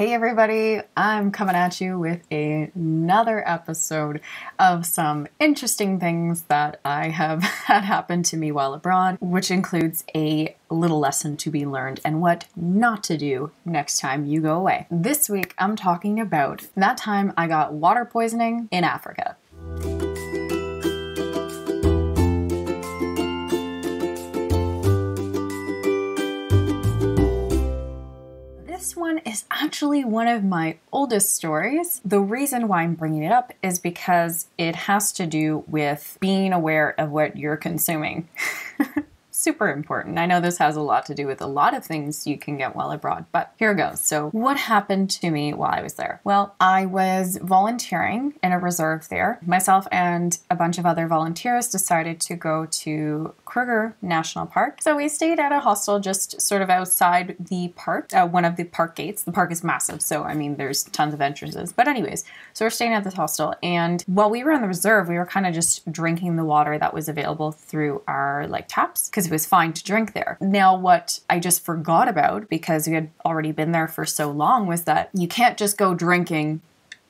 Hey everybody, I'm coming at you with another episode of some interesting things that I have had happen to me while abroad, which includes a little lesson to be learned and what not to do next time you go away. This week I'm talking about that time I got water poisoning in Africa. Actually one of my oldest stories. The reason why I'm bringing it up is because it has to do with being aware of what you're consuming. Super important. I know this has a lot to do with a lot of things you can get while abroad, but here goes. So, what happened to me while I was there? Well, I was volunteering in a reserve there. Myself and a bunch of other volunteers decided to go to Kruger National Park. So we stayed at a hostel just sort of outside the park, uh, one of the park gates. The park is massive, so I mean, there's tons of entrances. But, anyways, so we're staying at this hostel, and while we were on the reserve, we were kind of just drinking the water that was available through our like taps because it was fine to drink there. Now, what I just forgot about because we had already been there for so long was that you can't just go drinking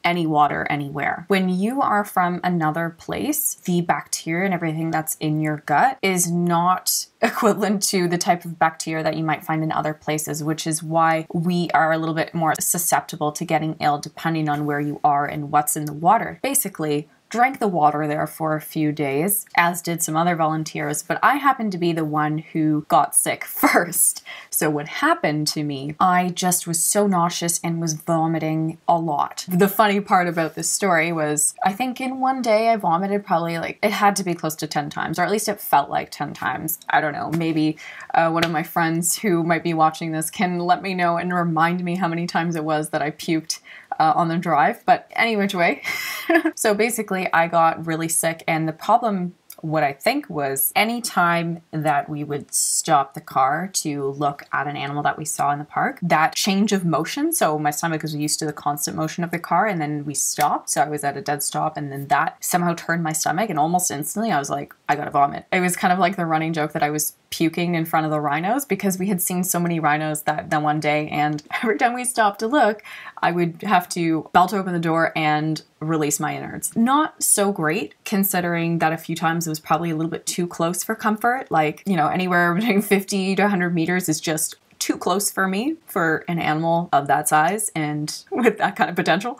any water anywhere. When you are from another place, the bacteria and everything that's in your gut is not equivalent to the type of bacteria that you might find in other places, which is why we are a little bit more susceptible to getting ill depending on where you are and what's in the water. Basically, drank the water there for a few days, as did some other volunteers, but I happened to be the one who got sick first. So, what happened to me, I just was so nauseous and was vomiting a lot. The funny part about this story was I think in one day I vomited probably like it had to be close to 10 times, or at least it felt like 10 times. I don't know, maybe uh, one of my friends who might be watching this can let me know and remind me how many times it was that I puked uh, on the drive. But any which way. so basically, I got really sick, and the problem what I think was any time that we would stop the car to look at an animal that we saw in the park, that change of motion. So my stomach was used to the constant motion of the car, and then we stopped. So I was at a dead stop, and then that somehow turned my stomach, and almost instantly I was like, I gotta vomit. It was kind of like the running joke that I was puking in front of the rhinos because we had seen so many rhinos that, that one day, and every time we stopped to look, I would have to belt open the door and release my innards. Not so great considering that a few times it was probably a little bit too close for comfort. Like, you know, anywhere between 50 to 100 meters is just too close for me for an animal of that size and with that kind of potential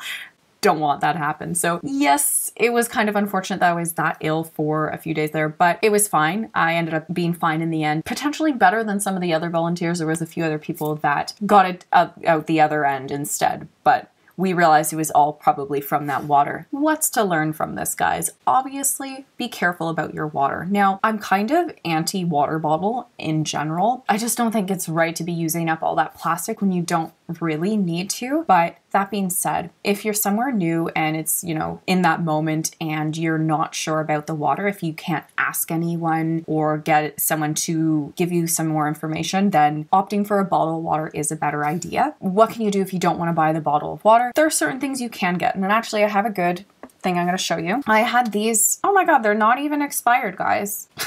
don't want that to happen. So, yes, it was kind of unfortunate that I was that ill for a few days there, but it was fine. I ended up being fine in the end. Potentially better than some of the other volunteers. There was a few other people that got it out, out the other end instead, but we realized it was all probably from that water. What's to learn from this, guys? Obviously, be careful about your water. Now, I'm kind of anti water bottle in general. I just don't think it's right to be using up all that plastic when you don't really need to. But that being said, if you're somewhere new and it's, you know, in that moment and you're not sure about the water, if you can't ask anyone or get someone to give you some more information, then opting for a bottle of water is a better idea. What can you do if you don't want to buy the bottle of water? There are certain things you can get. And actually, I have a good thing I'm going to show you. I had these. Oh my god, they're not even expired, guys.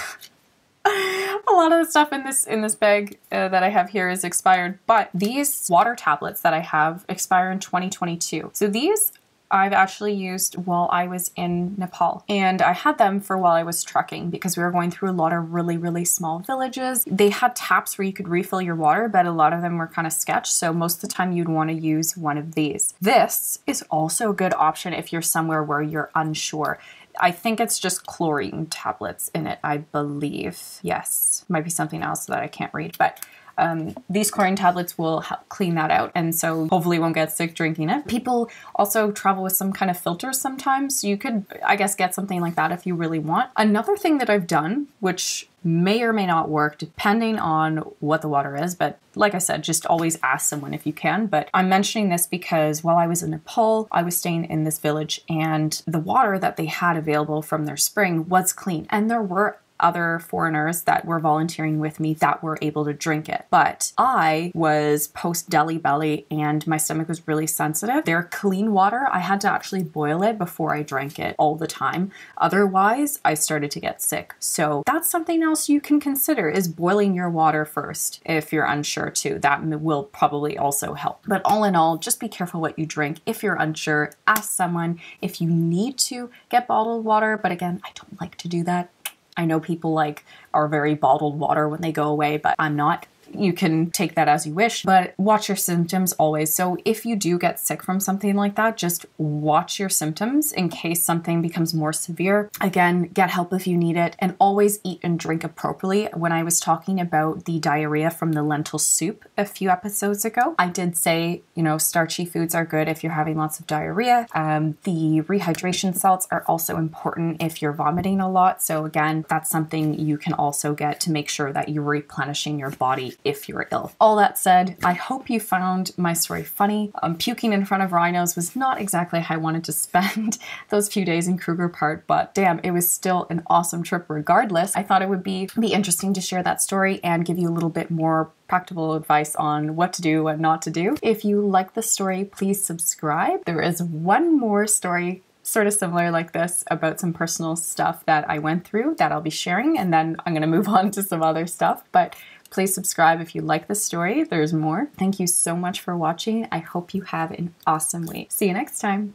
a lot of the stuff in this in this bag uh, that I have here is expired, but these water tablets that I have expire in 2022. So these I've actually used while I was in Nepal. And I had them for while I was trekking because we were going through a lot of really, really small villages. They had taps where you could refill your water, but a lot of them were kind of sketch. So most of the time you'd want to use one of these. This is also a good option if you're somewhere where you're unsure. I think it's just chlorine tablets in it, I believe. Yes, might be something else that I can't read, but um, these chlorine tablets will help clean that out and so hopefully won't get sick drinking it. People also travel with some kind of filters sometimes. You could, I guess, get something like that if you really want. Another thing that I've done, which may or may not work depending on what the water is, but like I said, just always ask someone if you can. But I'm mentioning this because while I was in Nepal, I was staying in this village and the water that they had available from their spring was clean and there were other foreigners that were volunteering with me that were able to drink it. But I was post Delhi belly and my stomach was really sensitive. Their clean water. I had to actually boil it before I drank it all the time. Otherwise, I started to get sick. So that's something else you can consider is boiling your water first if you're unsure too. That will probably also help. But all in all, just be careful what you drink. If you're unsure, ask someone if you need to get bottled water. But again, I don't like to do that. I know people like are very bottled water when they go away, but I'm not you can take that as you wish, but watch your symptoms always. So if you do get sick from something like that, just watch your symptoms in case something becomes more severe. Again, get help if you need it and always eat and drink appropriately. When I was talking about the diarrhea from the lentil soup a few episodes ago, I did say, you know, starchy foods are good if you're having lots of diarrhea. Um, the rehydration salts are also important if you're vomiting a lot. So again, that's something you can also get to make sure that you're replenishing your body if you're ill. All that said, I hope you found my story funny. Um, puking in front of rhinos was not exactly how I wanted to spend those few days in Kruger Park, but damn, it was still an awesome trip regardless. I thought it would be, be interesting to share that story and give you a little bit more practical advice on what to do and not to do. If you like the story, please subscribe. There is one more story sort of similar like this about some personal stuff that I went through that I'll be sharing, and then I'm going to move on to some other stuff. But Please subscribe if you like this story. There's more. Thank you so much for watching. I hope you have an awesome week. See you next time.